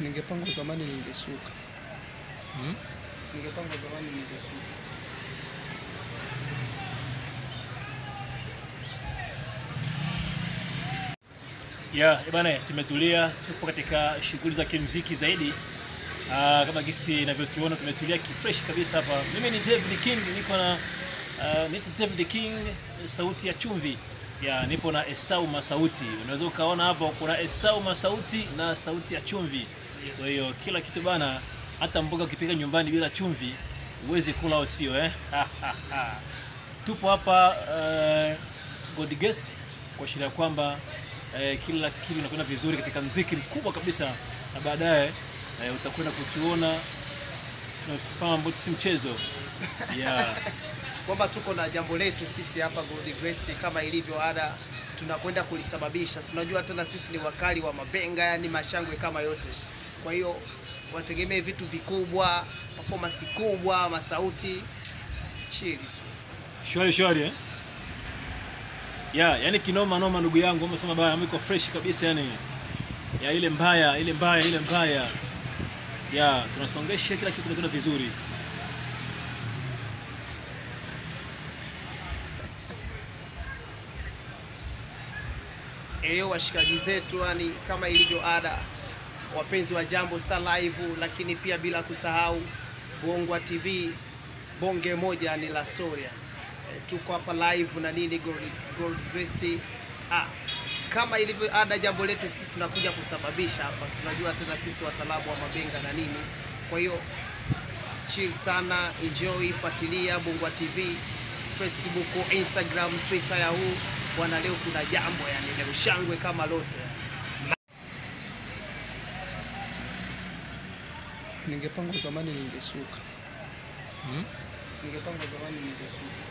Ningepangwa zamani ningesuka. Hmm? Ningepangwa zamani ningesuka. Ya, bana tumetulia, tupo katika shughuli za kimziki zaidi. Aa, kama gisi inavyotuona tumetulia kifresh kabisa hapa. Mimi ni David King, niko na uh, David King, sauti ya chumvi. Ya, nipo na Esau Masauti. Unaweza ukaona hapo kuna Esau Masauti na sauti ya chumvi. Kwa hiyo kila kitu bana, hata mboga ukipika nyumbani bila chumvi uwezi kula au sio eh? Tupo hapa uh, God Guest kuashiria kwamba eh, kila kitu inakwenda vizuri katika mziki mkubwa kabisa, na baadaye eh, utakwenda kutuona tunafahamu si mchezo yeah. Kwamba tuko na jambo letu sisi hapa Gold Crest kama ilivyo ada tunakwenda kulisababisha. Si unajua tena sisi ni wakali wa mabenga, yani mashangwe kama yote. Kwa hiyo wategemee vitu vikubwa, performance kubwa, masauti chill tu. Shwari shwari eh? Yeah, yani kinoma noma ndugu yangu, umesema baya, mko fresh kabisa yani. Ya ile mbaya, ile mbaya, ile mbaya. Yeah, tunasongesha kila kitu kinakwenda vizuri. Eyo washikaji zetu, yani kama ilivyo ada, wapenzi wa Jambo Star Live, lakini pia bila kusahau Bongwa TV, bonge moja ni la storia. E, tuko hapa live na nini Gold, Ah, kama ilivyo ada, jambo letu sisi tunakuja kusababisha hapa, tunajua tena sisi wataalamu wa mabenga na nini. Kwa hiyo chill sana, enjoy, fuatilia Bongwa TV Facebook, Instagram, Twitter ya huu bwana. Leo kuna jambo yani, leo shangwe kama lote. Ningepangwa zamani ningesuka. Hmm? Ningepangwa zamani ningesuka.